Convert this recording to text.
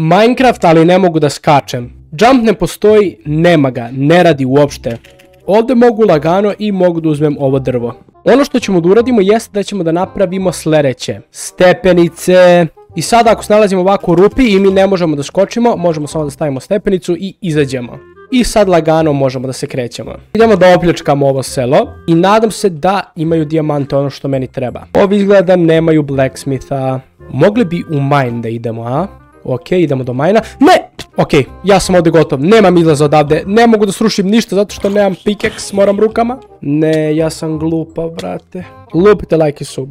Minecraft, ali ne mogu da skačem. Jump ne postoji, nema ga, ne radi uopšte. Ovdje mogu lagano i mogu da uzmem ovo drvo. Ono što ćemo da uradimo jeste da ćemo da napravimo sljedeće. Stepenice. I sada ako se nalazimo ovako rupi i mi ne možemo da skočimo, možemo samo da stavimo stepenicu i izađemo. I sad lagano možemo da se krećemo. Idemo da opljačkamo ovo selo i nadam se da imaju dijamante ono što meni treba. Ovi izgleda da nemaju blacksmitha. Mogli bi u mine da idemo, a? Ok, idemo do majna. Ne! Ok, ja sam ovdje gotov. Nemam izlaza odavde. Ne mogu da srušim ništa zato što nemam pickaxe, moram rukama. Ne, ja sam glupa, brate. Lupite like i sub.